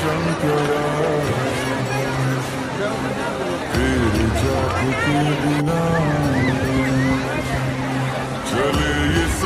sunk your eyes Could it drop with you. Tell me, it's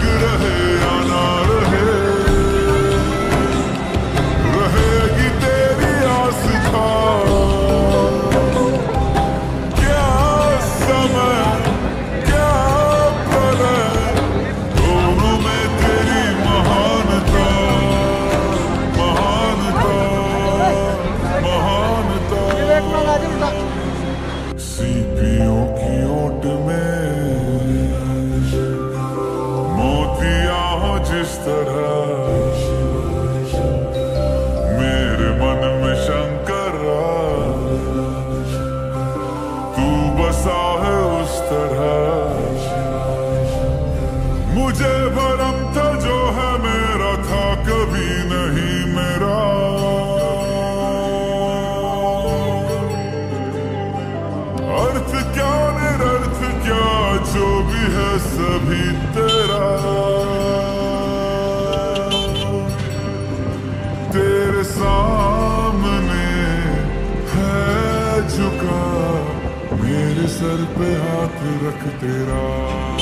good ahead. सभी तेरा। तेरे सामने है झुका मेरे सर पे हाथ रख तेरा।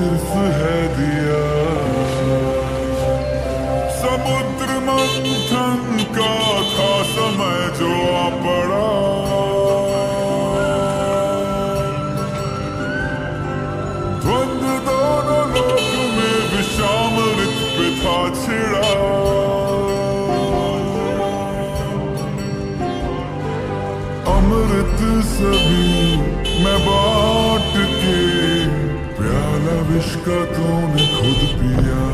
सिर्फ़ है दिया समुद्र मंथन का था समय जो पड़ा ध्वंद दोनों लोक में विषाम था छिड़ा अमृत सभी मैं बाट के प्याला विश्का कौन खुद पिया